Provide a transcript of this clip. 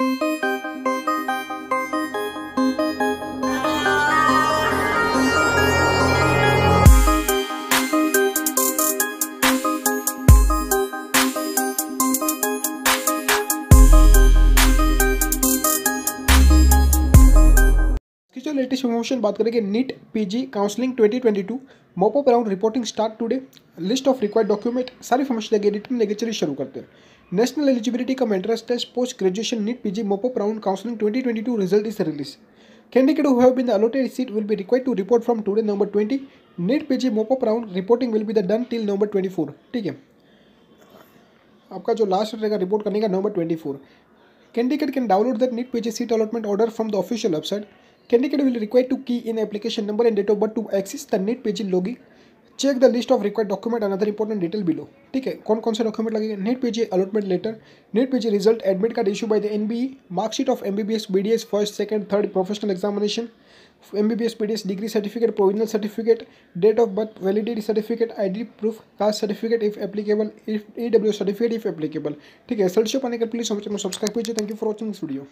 जो latest information बात करेंगे NEET PG counselling 2022 mop up round reporting start today list of required document सारी information देंगे return देंगे चलिए शुरू करते हैं national eligibility cum entrance test post graduation NEET PG mop up round counselling 2022 result is release Candidate who have been allotted seat will be required to report from today November 20. NET PG mop round reporting will be the done till November 24. ठीक है आपका जो last रहेगा report करने का November twenty candidate can download that NEET PG seat allotment order from the official website Candidate will require to key in application number and date of birth to access the NET page in login. Check the list of required document another important detail below ठीक है? कौन कौन से document लगेंगे? NEET PG allotment letter NEET PG result admit card issue by the N B marksheet of M B B S B D S first second third professional examination M B B S P D S degree certificate provisional certificate date of birth validity certificate I D proof caste certificate if applicable if E W certificate if applicable ठीक है? S L C पाने के please subscribe कीजिए। Thank you for watching this video